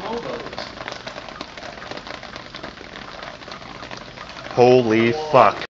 hobos. Holy fuck.